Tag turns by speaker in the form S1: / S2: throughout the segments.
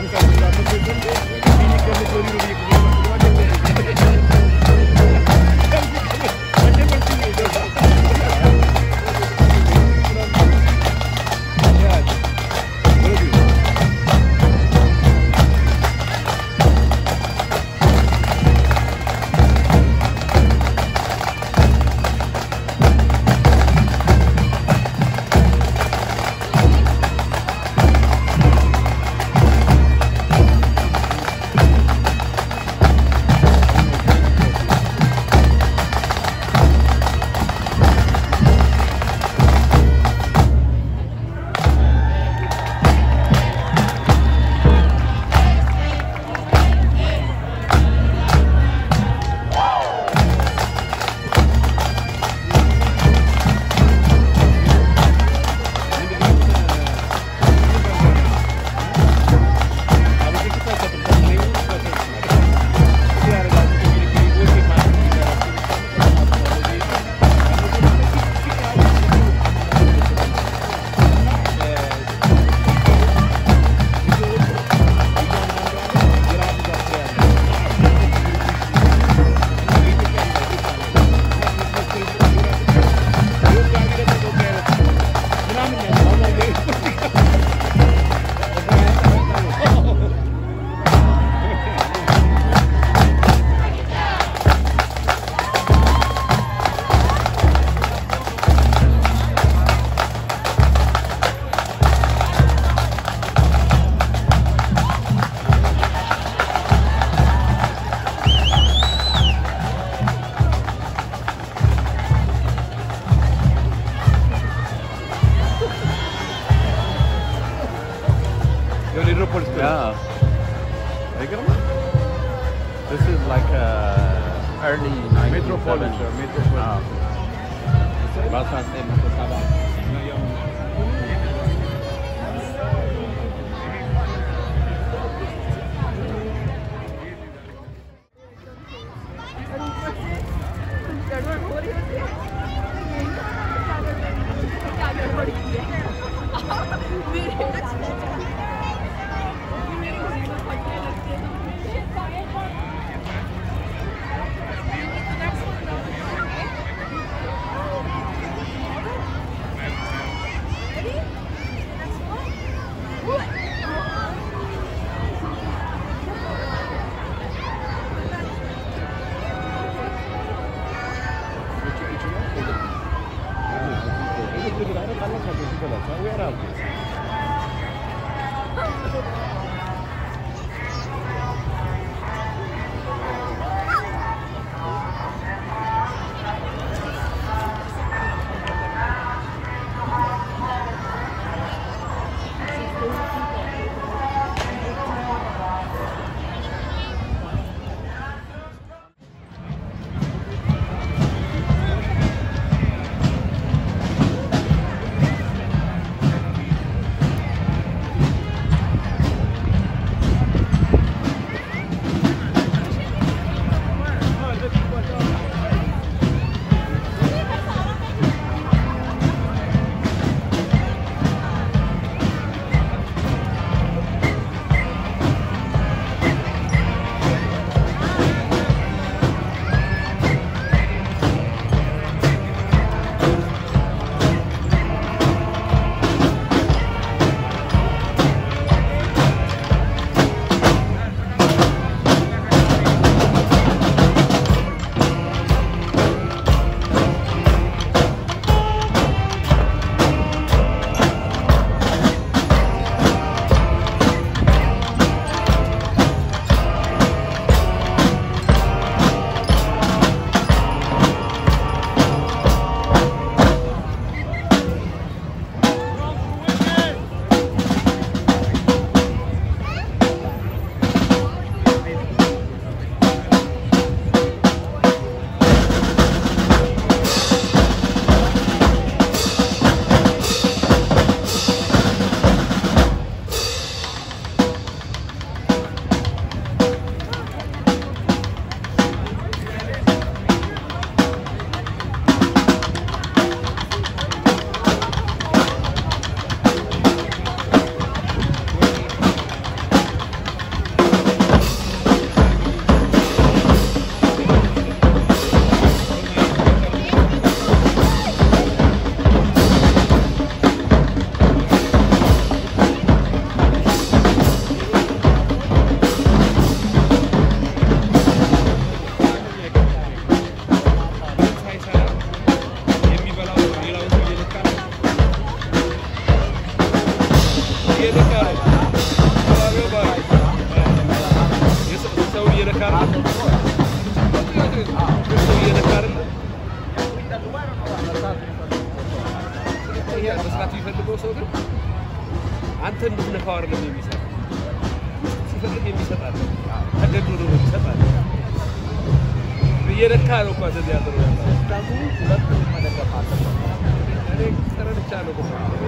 S1: Gracias.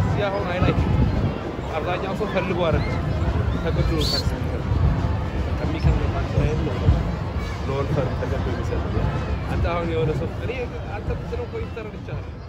S1: እዚህ አሁን አይላይ አብዛኛው ሰው ፈልጎ አይደለም። ተገዶ ታክሲ ከሚከፍለው ተገዶ የሚሰጥ አንተ አሁን የሆነ ሰው እኔ አንተ ብትለው እኮ ተረድቻለሁ